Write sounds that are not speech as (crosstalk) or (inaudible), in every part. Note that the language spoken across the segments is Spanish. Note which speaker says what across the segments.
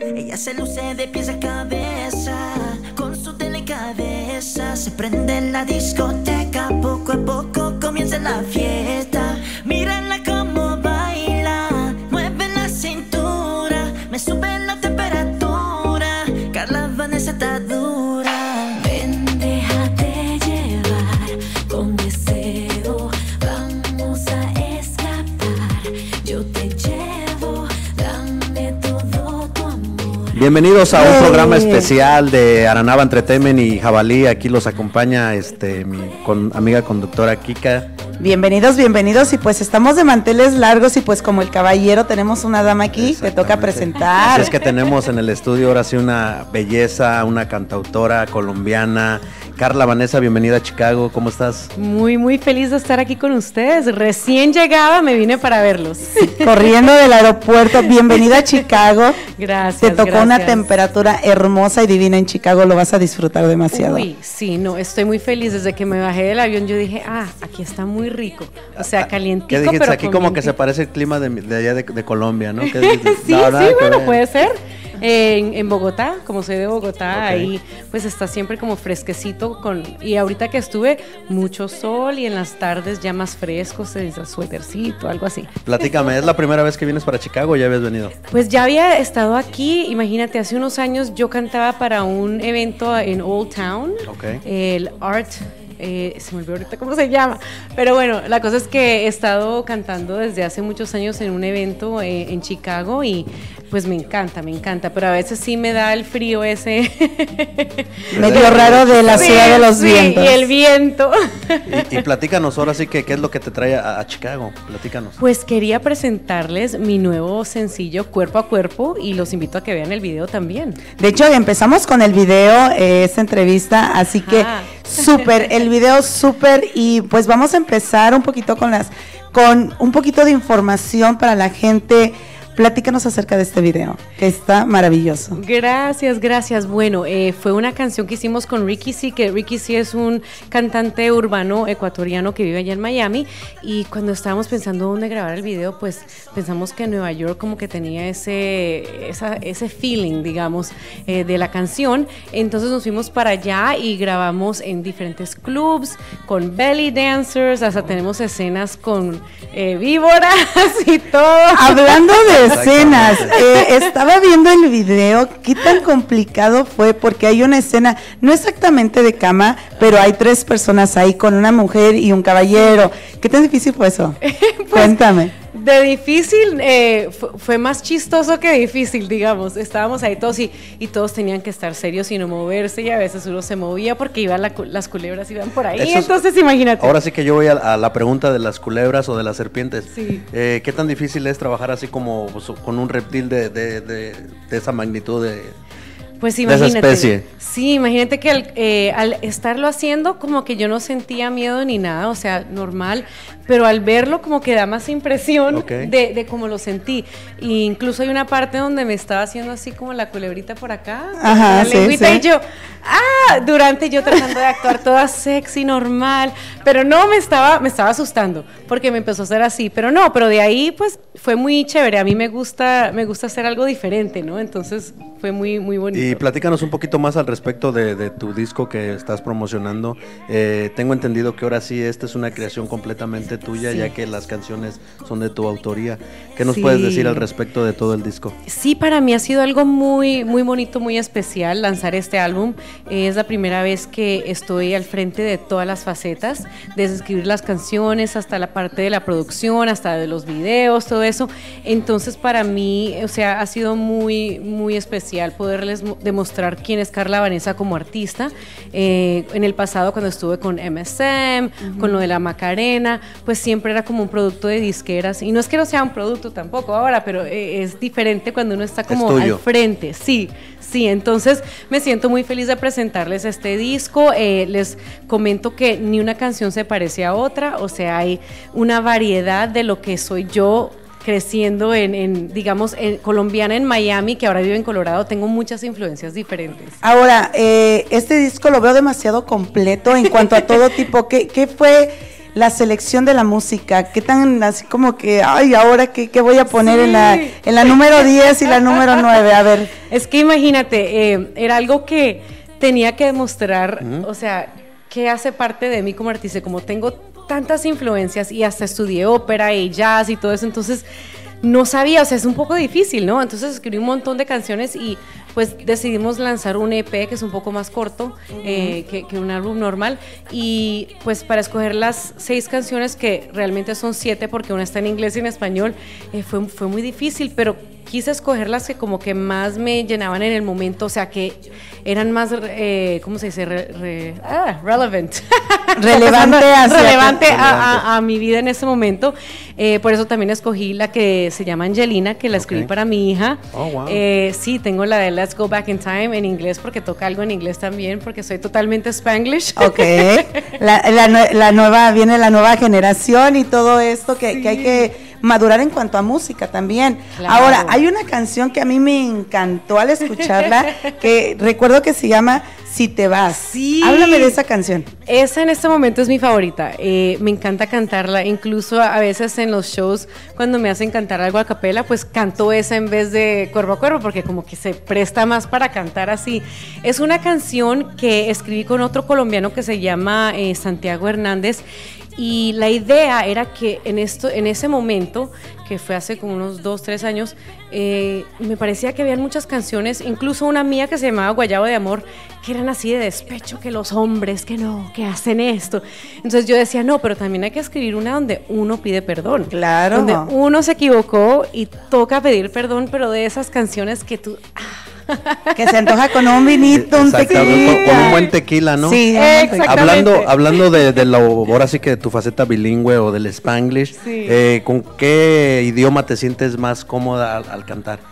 Speaker 1: Ella se luce de pies a cabeza, con su delicadeza se prende la discoteca, poco a poco comienza la fiesta.
Speaker 2: Bienvenidos a un programa especial de Aranaba Entretemen y Jabalí. Aquí los acompaña este mi con- amiga conductora Kika.
Speaker 3: Bienvenidos, bienvenidos y pues estamos de manteles largos y pues como el caballero tenemos una dama aquí, te toca presentar.
Speaker 2: Así es que tenemos en el estudio ahora sí una belleza, una cantautora colombiana. Carla Vanessa, bienvenida a Chicago. ¿Cómo estás?
Speaker 4: Muy, muy feliz de estar aquí con ustedes. Recién llegaba, me vine para verlos.
Speaker 3: Corriendo del aeropuerto, bienvenida a Chicago.
Speaker 4: Gracias.
Speaker 3: Te tocó una temperatura hermosa y divina en Chicago, lo vas a disfrutar demasiado.
Speaker 4: Uy, sí, no, estoy muy feliz. Desde que me bajé del avión, yo dije, ah, aquí está muy rico. O sea, calientico,
Speaker 2: ¿Qué dijiste?
Speaker 4: pero
Speaker 2: Aquí como que se parece el clima de, de allá de, de Colombia, ¿no? (laughs)
Speaker 4: Sí,
Speaker 2: No,
Speaker 4: sí, bueno,
Speaker 2: ver.
Speaker 4: puede ser. En, en Bogotá, como soy de Bogotá, ahí pues está siempre como fresquecito con y ahorita que estuve mucho sol y en las tardes ya más fresco, se dice suétercito, algo así.
Speaker 2: Platícame, ¿es la primera vez que vienes para Chicago o ya habías venido?
Speaker 4: Pues ya había estado aquí, imagínate, hace unos años yo cantaba para un evento en Old Town,
Speaker 2: Ok.
Speaker 4: el Art, eh, se me olvidó ahorita cómo se llama, pero bueno, la cosa es que he estado cantando desde hace muchos años en un evento eh, en Chicago y pues me encanta, me encanta, pero a veces sí me da el frío ese. (laughs)
Speaker 3: Medio raro de la
Speaker 4: Sí,
Speaker 3: ciudad de los
Speaker 4: sí,
Speaker 3: vientos.
Speaker 4: Y el viento.
Speaker 2: Y, y platícanos ahora sí que qué es lo que te trae a, a Chicago. Platícanos.
Speaker 4: Pues quería presentarles mi nuevo sencillo Cuerpo a Cuerpo y los invito a que vean el video también.
Speaker 3: De hecho, empezamos con el video, eh, esta entrevista, así que. Súper, el video súper y pues vamos a empezar un poquito con las, con un poquito de información para la gente. Platícanos acerca de este video, que está maravilloso.
Speaker 4: Gracias, gracias. Bueno, eh, fue una canción que hicimos con Ricky C, que Ricky C es un cantante urbano ecuatoriano que vive allá en Miami. Y cuando estábamos pensando dónde grabar el video, pues pensamos que Nueva York como que tenía ese, esa- ese feeling, digamos, eh, de la canción. Entonces nos fuimos para allá y grabamos en diferentes clubs, con belly dancers, hasta tenemos escenas con eh, víboras (laughs) y todo.
Speaker 3: Hablando de escenas, eh, estaba viendo el video, qué tan complicado fue porque hay una escena, no exactamente de cama, pero hay tres personas ahí con una mujer y un caballero. ¿Qué tan difícil fue eso? (laughs) Cuéntame.
Speaker 4: De difícil, eh, fu- fue más chistoso que difícil, digamos. Estábamos ahí todos y, y todos tenían que estar serios y no moverse y a veces uno se movía porque iban la las culebras iban por ahí.
Speaker 2: Eso es-
Speaker 4: entonces imagínate.
Speaker 2: Ahora sí que yo voy a, a la pregunta de las culebras o de las serpientes.
Speaker 4: Sí.
Speaker 2: Eh, ¿Qué tan difícil es trabajar así como pues, con un reptil de, de- de- de esa magnitud de...
Speaker 4: Pues
Speaker 2: de esa especie.
Speaker 4: Sí, imagínate que al, eh, al estarlo haciendo, como que yo no sentía miedo ni nada, o sea, normal, pero al verlo, como que da más impresión de, de cómo lo sentí. E incluso hay una parte donde me estaba haciendo así como la culebrita por acá,
Speaker 3: Ajá,
Speaker 4: la
Speaker 3: sí,
Speaker 4: lengüita,
Speaker 3: sí.
Speaker 4: y yo, ah, durante yo tratando de actuar toda sexy, normal, pero no, me estaba, me estaba asustando, porque me empezó a hacer así, pero no, pero de ahí, pues, fue muy chévere. A mí me gusta, me gusta hacer algo diferente, ¿no? Entonces, fue muy, muy bonito.
Speaker 2: Y platícanos un poquito más al respecto de, de tu disco que estás promocionando. Eh, tengo entendido que ahora sí esta es una creación completamente tuya,
Speaker 4: Sí.
Speaker 2: ya que las canciones son de tu autoría. ¿Qué nos
Speaker 4: Sí.
Speaker 2: puedes decir al respecto de todo el disco?
Speaker 4: Sí, para mí ha sido algo muy, muy bonito, muy especial lanzar este álbum. Eh, Es la primera vez que estoy al frente de todas las facetas, desde escribir las canciones hasta la parte de la producción, hasta de los videos, todo eso. Entonces, para mí, o sea, ha sido muy, muy especial poderles mo- demostrar quién es Carla Vanessa como artista. Eh, en el pasado, cuando estuve con MSM, con lo de la Macarena, pues siempre era como un producto de disqueras. Y no es que no sea un producto tampoco ahora, pero eh, es diferente cuando uno está como
Speaker 2: tuyo.
Speaker 4: al frente. Sí, sí. Entonces me siento muy feliz de presentarles este disco. Eh, les comento que ni una canción se parece a otra. O sea, hay una variedad de lo que soy yo creciendo en, en, digamos, en, colombiana en Miami, que ahora vivo en Colorado, tengo muchas influencias diferentes.
Speaker 3: Ahora, eh, este disco lo veo demasiado completo en cuanto a todo tipo. ¿Qué, qué fue la selección de la música? ¿Qué tan así como que, ay, ahora qué, qué voy a poner en, la, en la número 10 y la número 9? A ver. (laughs)
Speaker 4: Es que imagínate, eh, era algo que tenía que demostrar, o sea, que hace parte de mí como artista, como tengo tantas influencias y hasta estudié ópera y jazz y todo eso, entonces no sabía, o sea, es un poco difícil, ¿no? Entonces escribí un montón de canciones y pues decidimos lanzar un EP que es un poco más corto eh, que, que, un álbum normal. Y pues para escoger las seis canciones que realmente son siete porque una está en inglés y en español eh, fue, fue muy difícil pero quise escoger las que como que más me llenaban en el momento, o sea, que eran más, eh, ¿cómo se dice? Re, re, ah, relevant. (laughs)
Speaker 3: Relevante, (laughs) hacia
Speaker 4: relevante a, a, a, mi vida en ese momento. Eh, por eso también escogí la que se llama Angelina, que la escribí okay. para mi hija.
Speaker 2: Oh, wow.
Speaker 4: eh, sí, tengo la de Let's Go Back in Time en inglés porque toca algo en inglés también, porque soy totalmente spanglish.
Speaker 3: Ok. (laughs) la, la, la, nueva, viene la nueva generación y todo esto que, sí. que hay que madurar en cuanto a música también. Claro. Ahora, hay una canción que a mí me encantó al escucharla, (laughs) que recuerdo que se llama Si te vas.
Speaker 4: Sí.
Speaker 3: Háblame de esa canción.
Speaker 4: Esa en este momento es mi favorita. Eh, me encanta cantarla. Incluso a veces en los shows, cuando me hacen cantar algo a capela, pues canto esa en vez de cuervo a cuervo, porque como que se presta más para cantar así. Es una canción que escribí con otro colombiano que se llama eh, Santiago Hernández y la idea era que en, esto, en ese momento, que fue hace como unos dos, tres años, eh, me parecía que habían muchas canciones, incluso una mía que se llamaba Guayabo de Amor, que eran así de despecho, que los hombres, que no, que hacen esto. Entonces yo decía, no, pero también hay que escribir una donde uno pide perdón.
Speaker 3: Claro.
Speaker 4: Donde uno se equivocó y toca pedir perdón, pero de esas canciones que tú... Ah,
Speaker 3: que se antoja con un vinito, un tequila.
Speaker 2: Con, con, un buen tequila, ¿no?
Speaker 3: Sí,
Speaker 2: hablando, hablando de, de la, ahora sí que de tu faceta bilingüe o del spanglish, sí. eh, ¿con qué idioma te sientes más cómoda al, al cantar?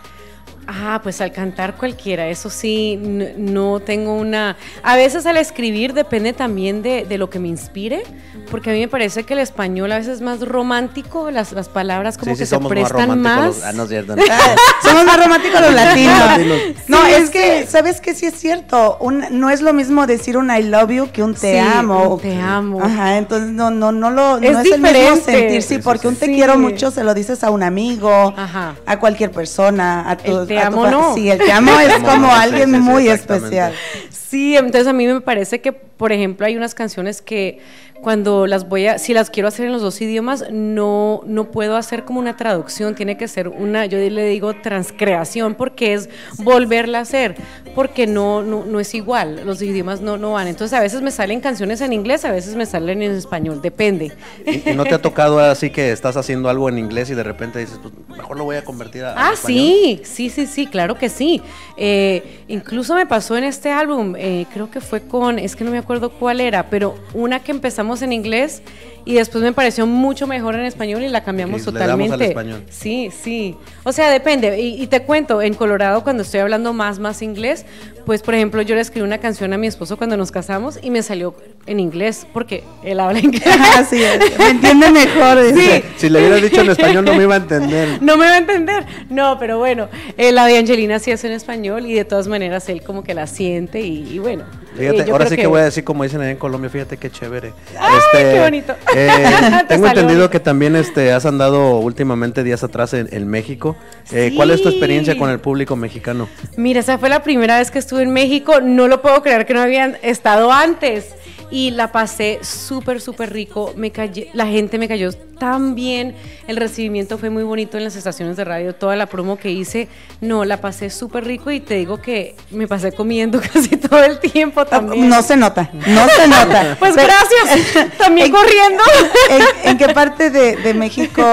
Speaker 4: Ah, pues al cantar cualquiera, eso sí, no, no, tengo una... A veces al escribir depende también de, de, lo que me inspire, porque a mí me parece que el español a veces es más romántico, las, las palabras como
Speaker 2: sí,
Speaker 4: que
Speaker 2: sí,
Speaker 4: se prestan más.
Speaker 2: Los, ah, no es cierto. (laughs)
Speaker 3: somos más románticos los latinos. (laughs) no, sí, es que, ¿sabes qué? Sí es cierto, un, no es lo mismo decir un I love you que un te amo.
Speaker 4: Un te amo.
Speaker 3: Ajá, entonces no, no, no, lo,
Speaker 4: es,
Speaker 3: no es el mismo sentir, sí, porque un te quiero mucho se lo dices a un amigo,
Speaker 4: Ajá.
Speaker 3: a cualquier persona, a tu...
Speaker 4: Te amo no.
Speaker 3: Sí, el te amo (laughs) es como alguien muy especial.
Speaker 4: Sí, entonces a mí me parece que, por ejemplo, hay unas canciones que cuando las voy a, si las quiero hacer en los dos idiomas, no, no puedo hacer como una traducción, tiene que ser una, yo le digo transcreación, porque es volverla a hacer, porque no, no, no es igual, los idiomas no, no van. Entonces a veces me salen canciones en inglés, a veces me salen en español, depende.
Speaker 2: ¿Y, y no te ha tocado así que estás haciendo algo en inglés y de repente dices, pues mejor lo voy a convertir a...
Speaker 4: Ah, sí, sí, sí, sí, claro que sí. Eh, incluso me pasó en este álbum, eh, creo que fue con, es que no me acuerdo cuál era, pero una que empezamos en inglés y después me pareció mucho mejor en español y la cambiamos
Speaker 2: Sí,
Speaker 4: totalmente.
Speaker 2: le damos al español.
Speaker 4: Sí, sí. O sea, depende. Y, y, te cuento, en Colorado cuando estoy hablando más, más inglés, pues por ejemplo yo le escribí una canción a mi esposo cuando nos casamos y me salió en inglés porque él habla (laughs) inglés.
Speaker 3: Así es, me entiende mejor.
Speaker 2: Sí. Si le hubieras dicho en español no me iba a entender. (laughs)
Speaker 4: No me iba a entender. No, pero bueno, eh, la de Angelina sí es en español y de todas maneras él como que la siente y, y bueno.
Speaker 2: Fíjate,
Speaker 4: eh,
Speaker 2: ahora sí que... que... voy a decir como dicen allá en Colombia, fíjate qué chévere.
Speaker 4: ¡Ay, este, qué bonito!
Speaker 2: Eh, (laughs) tengo entendido que también este, has andado últimamente días atrás en, en México. Eh, sí. ¿Cuál es tu experiencia con el público mexicano?
Speaker 4: Mira, esa fue la primera vez que estuve en México. No lo puedo creer que no habían estado antes y la pasé súper, súper rico. Me callé, la gente me cayó tan bien, el recibimiento fue muy bonito en las estaciones de radio, toda la promo que hice, no, la pasé súper rico y te digo que me pasé comiendo (laughs) casi todo el tiempo también.
Speaker 3: No se nota, no se nota. (laughs)
Speaker 4: pues Pero, gracias, (laughs) también en, corriendo.
Speaker 3: En, en, qué parte de, de México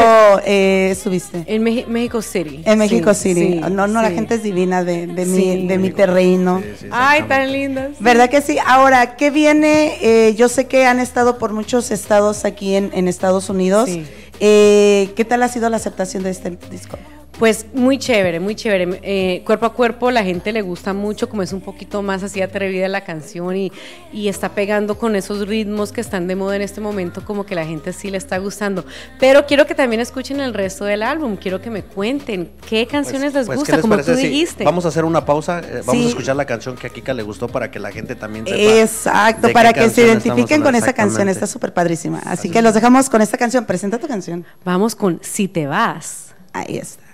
Speaker 3: eh, estuviste?
Speaker 4: En Me México City.
Speaker 3: En México sí, City. Sí, no, no, sí. la gente es divina de, de, mi, de mi terreno.
Speaker 4: Ay, tan lindas.
Speaker 3: ¿Verdad que sí? Ahora, ¿qué viene? Eh, yo sé que han estado por muchos estados aquí en, en Estados Unidos. Sí. Eh, ¿Qué tal ha sido la aceptación de este disco?
Speaker 4: Pues muy chévere, muy chévere. Eh, cuerpo a cuerpo la gente le gusta mucho, como es un poquito más así atrevida la canción y, y, está pegando con esos ritmos que están de moda en este momento, como que la gente sí le está gustando. Pero quiero que también escuchen el resto del álbum, quiero que me cuenten qué pues, canciones les pues, gusta, como tú dijiste.
Speaker 2: Vamos a hacer una pausa, eh, vamos a escuchar la canción que a Kika le gustó para que la gente también sepa.
Speaker 3: Exacto, para que se identifiquen con esa canción, está súper padrísima. Así que los dejamos con esta canción, presenta tu canción.
Speaker 4: Vamos con Si te vas.
Speaker 3: Ahí está.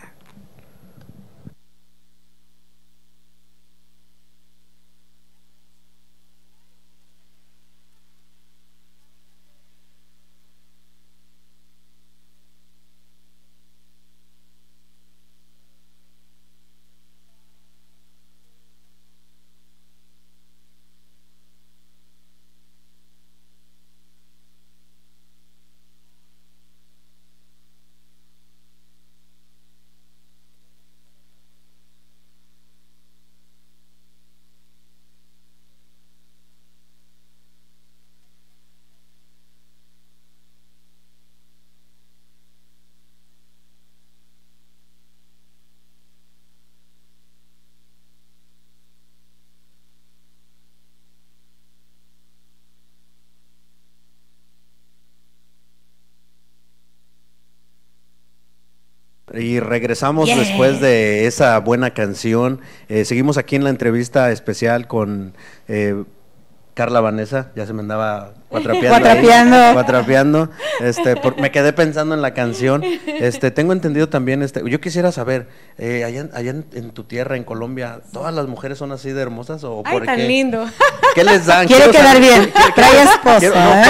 Speaker 2: Y regresamos después de esa buena canción. Eh, seguimos aquí en la entrevista especial con eh, Carla Vanessa. Ya se me andaba (laughs)
Speaker 3: Cuatrapeando.
Speaker 2: Cuatrapeando. Este, me quedé pensando en la canción. (laughs) Este, tengo entendido también, este, yo quisiera saber, eh, allá, allá en, tu tierra, en Colombia, ¿todas las mujeres son así de hermosas o
Speaker 4: Ay, tan lindo.
Speaker 2: ¿Qué les dan? (laughs)
Speaker 3: Quiero, quedar bien. Trae esposa. ¿eh?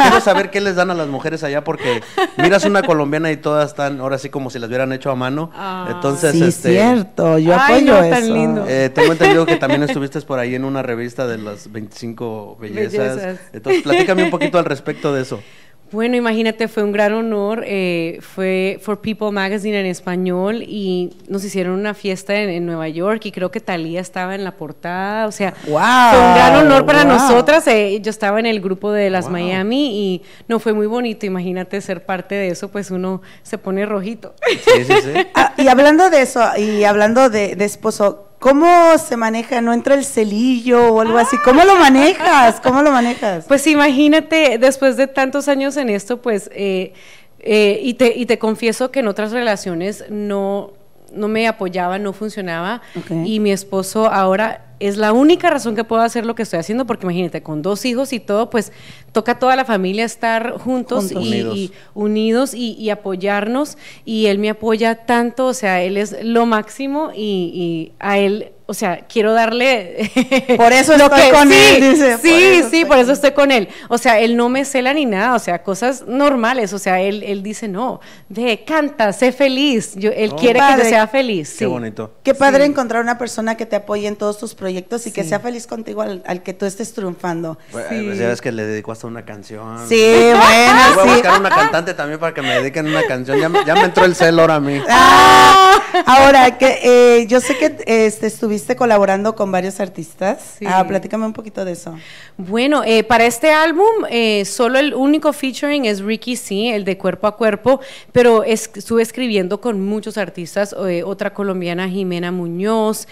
Speaker 2: Quiero, saber qué les dan a las mujeres allá porque miras una colombiana y todas están ahora sí como si las hubieran hecho a mano. Ah. Entonces,
Speaker 3: sí,
Speaker 2: este,
Speaker 3: cierto. Yo apoyo eso.
Speaker 4: Tan lindo.
Speaker 2: Eh, tengo entendido que también estuviste por ahí en una revista de las 25 bellezas. bellezas. Entonces, platícame un poquito al respecto de eso. (laughs)
Speaker 4: Bueno, imagínate, fue un gran honor. Eh, fue For People Magazine en español y nos hicieron una fiesta en, Nueva York y creo que Talía estaba en la portada. O sea, fue un gran honor para nosotras. Eh, yo estaba en el grupo de las Miami y no fue muy bonito. Imagínate ser parte de eso, pues uno se pone rojito. Sí,
Speaker 3: sí, sí. (laughs) Ah, y hablando de eso y hablando de, de esposo, ¿Cómo se maneja? ¿No entra el celillo o algo así? ¿Cómo lo manejas? ¿Cómo lo manejas?
Speaker 4: Pues imagínate, después de tantos años en esto, pues, eh, eh, y, te, y te confieso que en otras relaciones no, no me apoyaba, no funcionaba. Y mi esposo ahora es la única razón que puedo hacer lo que estoy haciendo, porque imagínate, con dos hijos y todo, pues toca toda la familia estar juntos, Y, unidos y, apoyarnos. Y él me apoya tanto, o sea, él es lo máximo y a él o sea, quiero darle... (laughs)
Speaker 3: Por eso estoy con él,
Speaker 4: dice. Sí, sí, por eso estoy con él. O sea, él no me cela ni nada, o sea, cosas normales. O sea, él, él dice, no, ve, canta, sé feliz. Yo, él oh. quiere que yo sea feliz.
Speaker 2: Qué bonito.
Speaker 3: Qué padre encontrar una persona que te apoye en todos tus proyectos y que sea feliz contigo al, que tú estés triunfando.
Speaker 2: Pues, ya ves que le dedicó hasta una canción.
Speaker 3: Sí, bueno,
Speaker 2: Voy a buscar una cantante también para que me dediquen una canción. Ya, ya me entró el celo ahora a mí.
Speaker 3: Ah, ahora, que eh, yo sé que este, estuviste estuviste colaborando con varios artistas. Ah, platícame un poquito de eso.
Speaker 4: Bueno, eh, para este álbum eh, solo el único featuring es Ricky C, el de Cuerpo a Cuerpo, pero estuve escribiendo con muchos artistas, eh, otra colombiana Jimena Muñoz,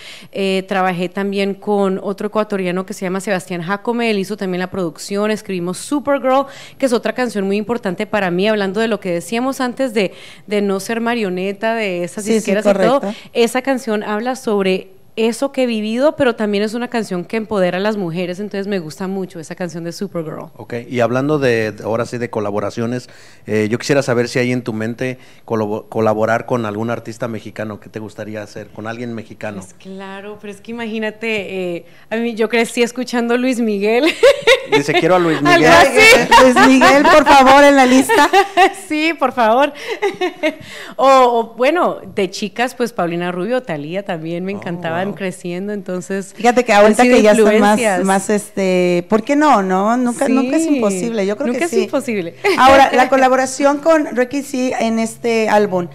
Speaker 4: trabajé también con otro ecuatoriano que se llama Sebastián Jacome, él hizo también la producción, escribimos Supergirl, que es otra canción muy importante para mí, hablando de lo que decíamos antes de, de no ser marioneta de esas disqueras y todo. Esa canción habla sobre eso que he vivido, pero también es una canción que empodera a las mujeres, entonces me gusta mucho esa canción de Supergirl.
Speaker 2: Ok, y hablando de, ahora sí, de colaboraciones, eh, yo quisiera saber si hay en tu mente colaborar con algún artista mexicano, ¿qué te gustaría hacer? ¿Con alguien mexicano?
Speaker 4: Pues claro, pero es que imagínate, eh, a mí yo crecí escuchando a Luis Miguel.
Speaker 2: Dice, quiero a Luis (laughs) Miguel.
Speaker 3: Luis Miguel, por favor, en la lista. (laughs)
Speaker 4: sí, por favor. (laughs) o, bueno, de chicas, pues Paulina Rubio, Talía también me encantaba creciendo, entonces...
Speaker 3: Fíjate que ahorita que ya son más, más, este, ¿por qué no? No, nunca, nunca es imposible, yo creo
Speaker 4: que
Speaker 3: sí.
Speaker 4: Nunca es imposible.
Speaker 3: Ahora, la (laughs) colaboración con Ricky C en este álbum,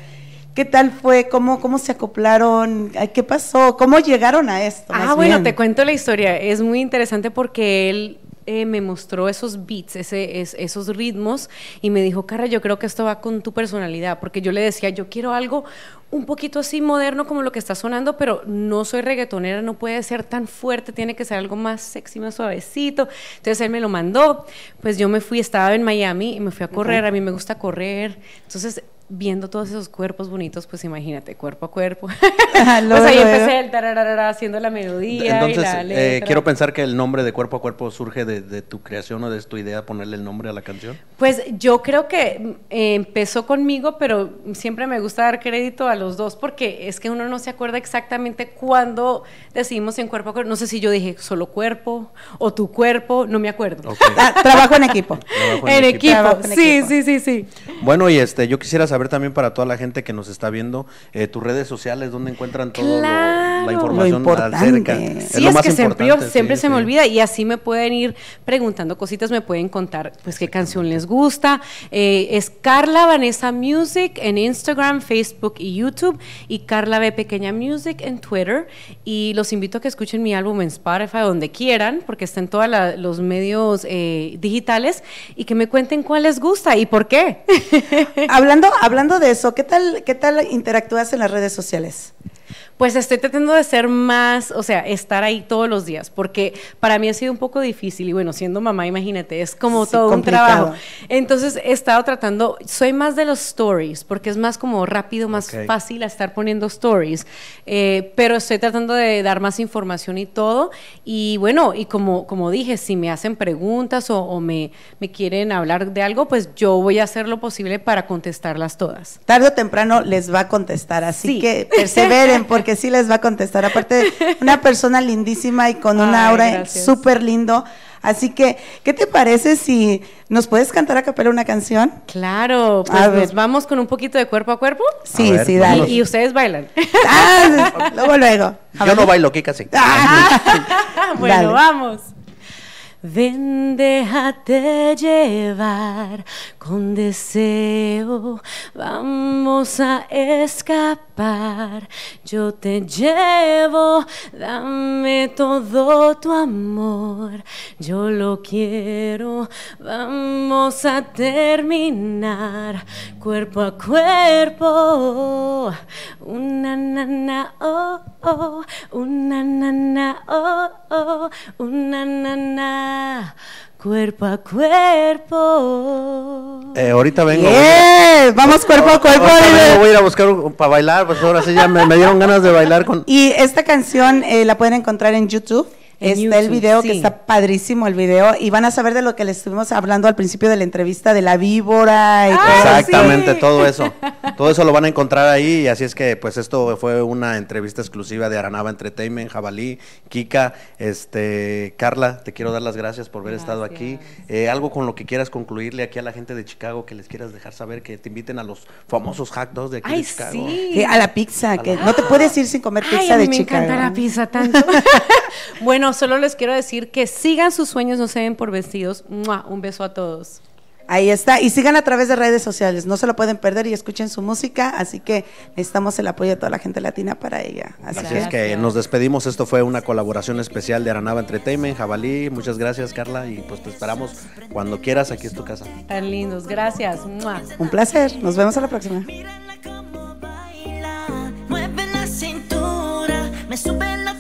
Speaker 3: ¿Qué tal fue? ¿Cómo, ¿Cómo se acoplaron? ¿Qué pasó? ¿Cómo llegaron a esto?
Speaker 4: Ah, bueno, te cuento la historia. Es muy interesante porque él eh, me mostró esos beats, ese, esos ritmos, y me dijo, Carla, yo creo que esto va con tu personalidad, porque yo le decía, yo quiero algo un poquito así moderno como lo que está sonando, pero no soy reggaetonera, no puede ser tan fuerte, tiene que ser algo más sexy, más suavecito. Entonces él me lo mandó, pues yo me fui, estaba en Miami y me fui a correr, a mí me gusta correr. Entonces viendo todos esos cuerpos bonitos, pues imagínate, cuerpo a cuerpo. (laughs) pues ahí empecé el tararara haciendo la melodía.
Speaker 2: Entonces, eh, quiero pensar que el nombre de cuerpo a cuerpo surge de, tu creación o de tu idea ponerle el nombre a la canción.
Speaker 4: Pues yo creo que eh, empezó conmigo, pero siempre me gusta dar crédito a los dos porque es que uno no se acuerda exactamente cuándo decidimos en cuerpo a cuerpo. No sé si yo dije solo cuerpo o tu cuerpo, no me acuerdo.
Speaker 3: Ah, trabajo en equipo.
Speaker 4: en, equipo. sí, sí, sí, sí.
Speaker 2: Bueno, y este, yo quisiera saber ver también para toda la gente que nos está viendo eh, tus redes sociales, donde encuentran toda la información acerca.
Speaker 4: Sí, es, que siempre, se me olvida y así me pueden ir preguntando cositas, me pueden contar pues qué canción les gusta. Eh, es Carla Vanessa Music en Instagram, Facebook y YouTube y Carla B Pequeña Music en Twitter. Y los invito a que escuchen mi álbum en Spotify, donde quieran, porque está en todos los medios eh, digitales y que me cuenten cuál les gusta y por qué.
Speaker 3: Hablando, hablando de eso, ¿qué tal, qué tal interactúas en las redes sociales?
Speaker 4: Pues estoy tratando de ser más, o sea, estar ahí todos los días, porque para mí ha sido un poco difícil y bueno, siendo mamá, imagínate, es como todo un trabajo. Entonces he estado tratando, soy más de los stories, porque es más como rápido, más fácil estar poniendo stories, eh, pero estoy tratando de dar más información y todo. Y bueno, y como, como dije, si me hacen preguntas o, me, me quieren hablar de algo, pues yo voy a hacer lo posible para contestarlas todas.
Speaker 3: Tarde o temprano les va a contestar, así que (laughs) perseveren porque que sí les va a contestar. Aparte, (laughs) una persona lindísima y con una aura súper lindo. Así que, ¿qué te parece si nos puedes cantar a capela una canción?
Speaker 4: Claro, pues vamos con un poquito de cuerpo a cuerpo.
Speaker 3: Sí, sí, dale.
Speaker 4: Y, ustedes bailan.
Speaker 3: Ah, (laughs) luego, luego.
Speaker 2: Yo no bailo, Kika sí. (laughs)
Speaker 4: bueno, vamos. Ven, déjate llevar con deseo, vamos a escapar. Yo te llevo, dame todo tu amor. Yo lo quiero, vamos a terminar cuerpo a cuerpo. Una nana, oh, oh, una nana, oh, oh, una nana cuerpo a cuerpo.
Speaker 2: Eh, ahorita vengo.
Speaker 3: Vamos cuerpo a cuerpo.
Speaker 2: voy a ir a buscar para bailar, pues ahora sí ya me, dieron ganas de bailar con.
Speaker 3: Y esta canción eh, la pueden encontrar en YouTube. Está el video, que está padrísimo el video, y van a saber de lo que les estuvimos hablando al principio de la entrevista, de la víbora y
Speaker 2: todo Exactamente, todo eso. (laughs) Todo eso lo van a encontrar ahí, y así es que, pues, esto fue una entrevista exclusiva de Aranaba Entertainment, Jabalí, Kika, este, Carla, te quiero dar las gracias por haber estado aquí. Eh, algo con lo que quieras concluirle aquí a la gente de Chicago, que les quieras dejar saber, que te inviten a los famosos hack dogs de aquí de Chicago.
Speaker 3: Sí. a la pizza, que no te puedes ir sin comer pizza de Chicago.
Speaker 4: Me encanta la pizza tanto. (laughs) (laughs) bueno, solo les quiero decir que sigan sus sueños, no se ven por vestidos. Un beso a todos.
Speaker 3: Ahí está. Y sigan a través de redes sociales. No se lo pueden perder y escuchen su música. Así que necesitamos el apoyo de toda la gente latina para ella.
Speaker 2: Así, es que nos despedimos. Esto fue una colaboración especial de Aranaba Entertainment, Jabalí. Muchas gracias, Carla. Y pues te esperamos cuando quieras. Aquí es tu casa.
Speaker 4: Tan lindos. Gracias.
Speaker 3: Un placer. Nos vemos a la próxima. me sube la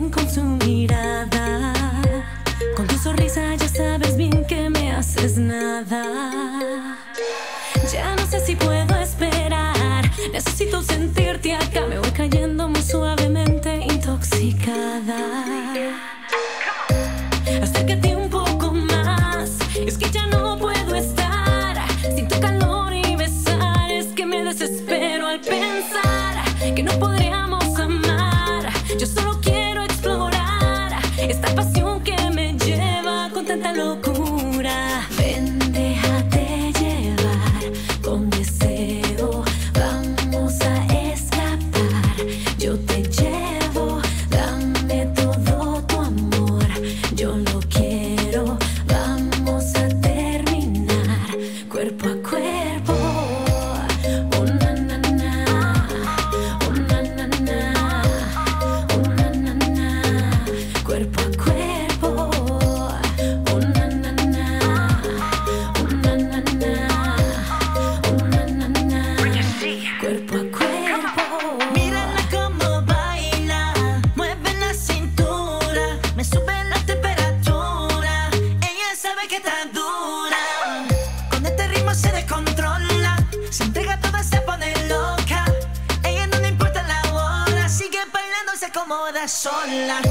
Speaker 4: Ven con su mirada. Sola.